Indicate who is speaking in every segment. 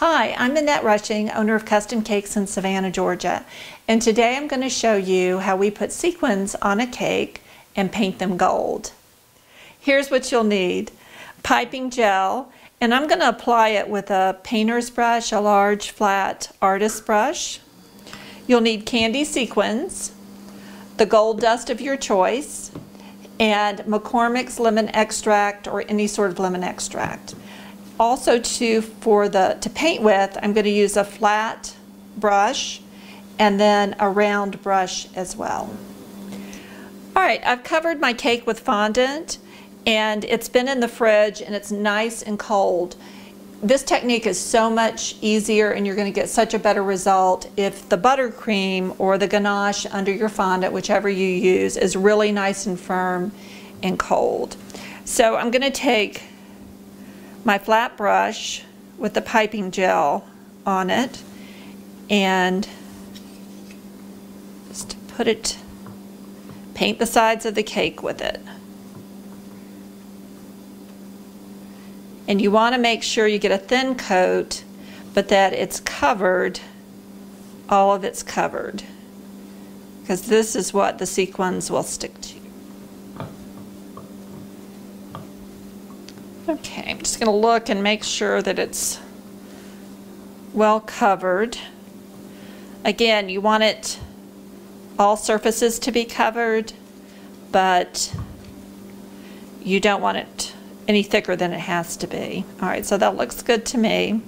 Speaker 1: Hi, I'm Minette Rushing, owner of Custom Cakes in Savannah, Georgia. And today I'm going to show you how we put sequins on a cake and paint them gold. Here's what you'll need. Piping gel, and I'm going to apply it with a painter's brush, a large flat artist brush. You'll need candy sequins, the gold dust of your choice, and McCormick's lemon extract or any sort of lemon extract. Also to, for the, to paint with, I'm going to use a flat brush and then a round brush as well. All right, I've covered my cake with fondant and it's been in the fridge and it's nice and cold. This technique is so much easier and you're going to get such a better result if the buttercream or the ganache under your fondant, whichever you use, is really nice and firm and cold. So I'm going to take my flat brush with the piping gel on it and just to put it, paint the sides of the cake with it. And you want to make sure you get a thin coat, but that it's covered, all of it's covered. Because this is what the sequins will stick to. Okay, just going to look and make sure that it's well covered. Again, you want it all surfaces to be covered, but you don't want it any thicker than it has to be. All right, so that looks good to me.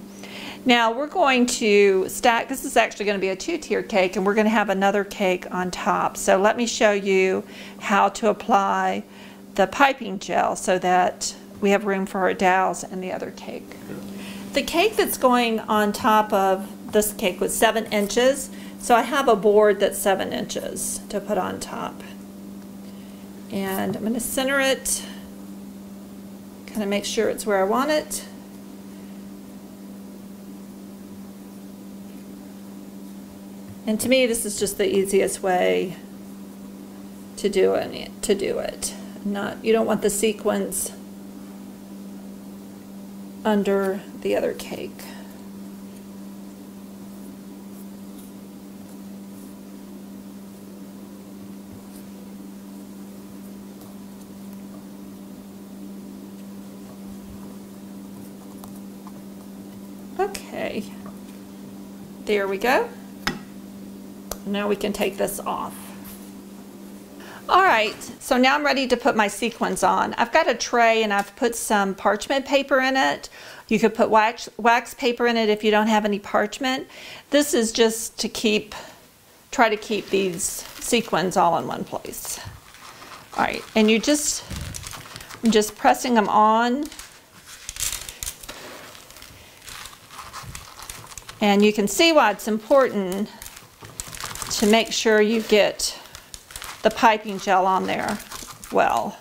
Speaker 1: Now we're going to stack, this is actually going to be a two-tier cake and we're going to have another cake on top. So let me show you how to apply the piping gel so that we have room for our dowels and the other cake. The cake that's going on top of this cake was seven inches, so I have a board that's seven inches to put on top. And I'm going to center it, kind of make sure it's where I want it. And to me, this is just the easiest way to do it. To do it. Not you don't want the sequins under the other cake. Okay, there we go. Now we can take this off. All right, so now I'm ready to put my sequins on. I've got a tray and I've put some parchment paper in it. You could put wax, wax paper in it if you don't have any parchment. This is just to keep, try to keep these sequins all in one place. All right, and you just, I'm just pressing them on. And you can see why it's important to make sure you get the piping gel on there well.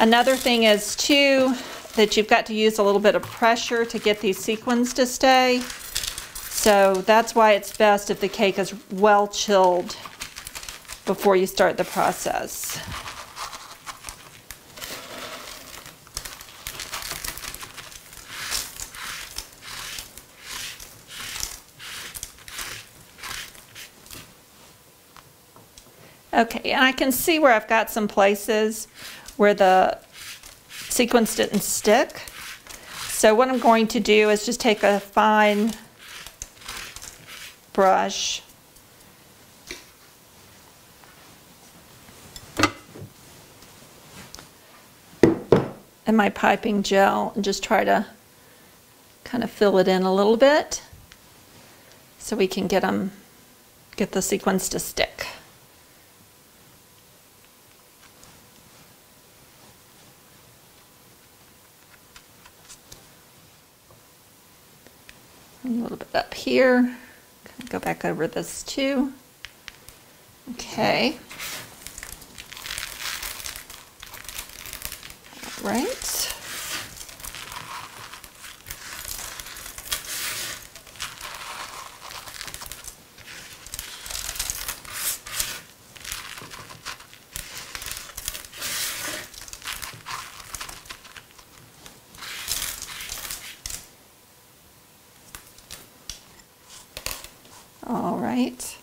Speaker 1: Another thing is too that you've got to use a little bit of pressure to get these sequins to stay. So that's why it's best if the cake is well chilled before you start the process. Okay, and I can see where I've got some places where the sequins didn't stick. So what I'm going to do is just take a fine brush and my piping gel and just try to kind of fill it in a little bit so we can get them get the sequins to stick. a little bit up here. Go back over this too. Okay. All right. Right.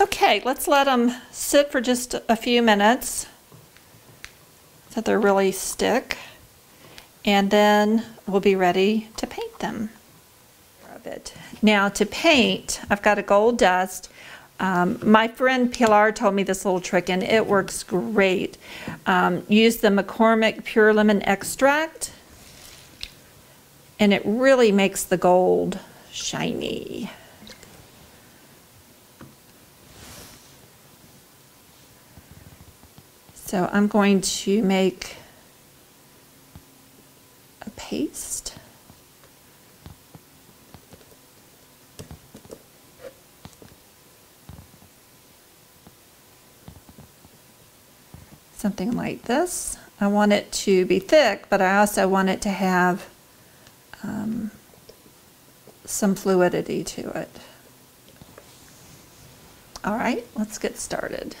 Speaker 1: Okay, let's let them sit for just a few minutes so they're really stick. And then we'll be ready to paint them. Now to paint, I've got a gold dust. Um, my friend Pilar told me this little trick and it works great. Um, use the McCormick Pure Lemon Extract and it really makes the gold shiny. So I'm going to make a paste. Something like this. I want it to be thick, but I also want it to have um, some fluidity to it. All right, let's get started.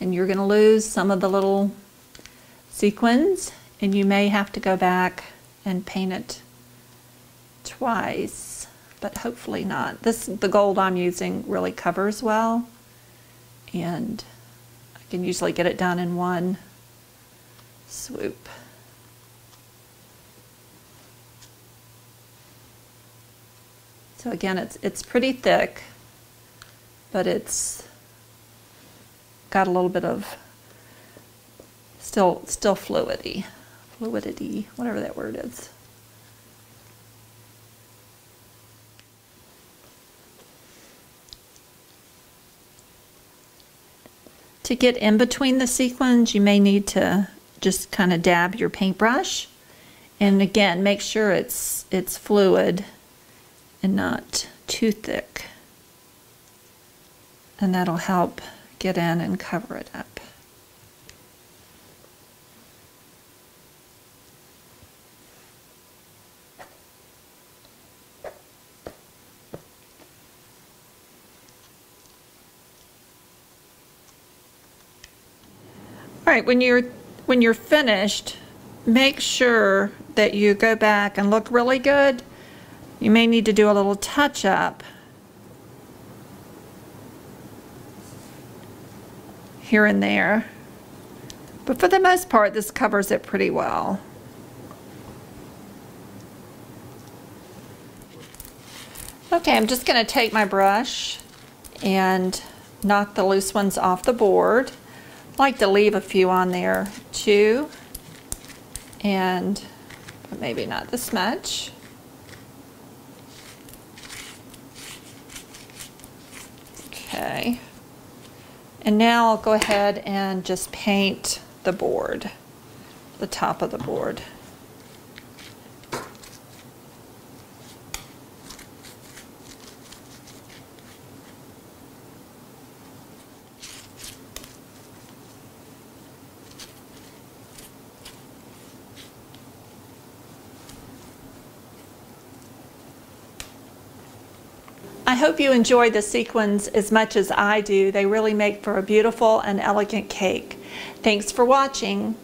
Speaker 1: And you're going to lose some of the little sequins and you may have to go back and paint it twice, but hopefully not. This The gold I'm using really covers well and I can usually get it done in one swoop. So again, it's, it's pretty thick, but it's got a little bit of still, still fluidity, fluidity, whatever that word is. To get in between the sequins, you may need to just kind of dab your paintbrush. And again, make sure it's, it's fluid and not too thick. And that'll help get in and cover it up. All right, when you're when you're finished, make sure that you go back and look really good you may need to do a little touch up here and there. But for the most part, this covers it pretty well. Okay, I'm just going to take my brush and knock the loose ones off the board. I like to leave a few on there too. And maybe not this much. Okay. And now I'll go ahead and just paint the board, the top of the board. Hope you enjoy the sequins as much as I do. They really make for a beautiful and elegant cake. Thanks for watching.